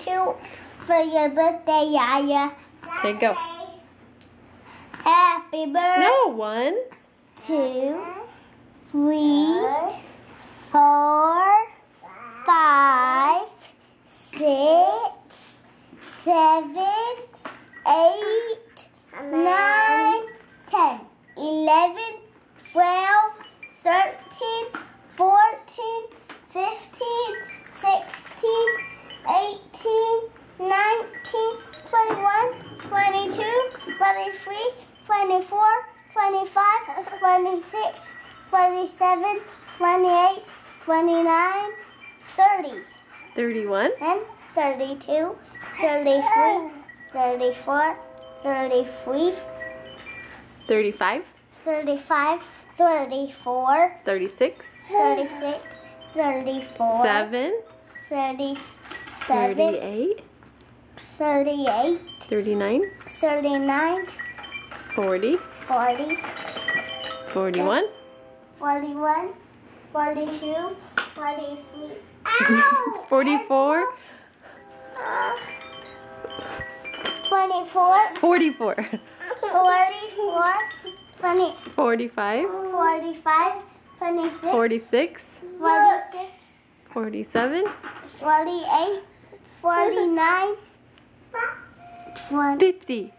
32 for your birthday, Yaya. Okay, go. Happy birthday. No, one. two, three, four, five, six, seven, eight, nine, ten, eleven, twelve, 23, 24, 25, 26, 27, 28, 29, 30. 31. And 32, 33, 34, 33. 35. 35, 34. 36. 36, 34. 7. 38. 38. 39. 39, 40. 40, 41. 41, 42, 43. Ow! 44. Uh, 24, 44. 44, 20, 45. 45, 26, 46. 46, 47. 48, 49, 20, 50.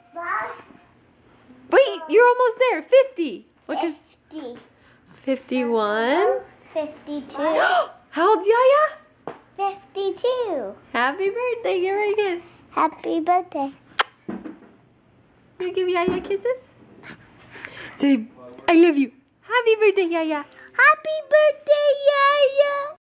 Wait, you're almost there. 50. What's your 50, 51? 52, How old's Yaya? 52. Happy birthday. Give her a kiss. Happy birthday. You give Yaya kisses? Say, I love you. Happy birthday, Yaya. Happy birthday, Yaya.